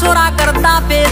चोरा करता पेश पे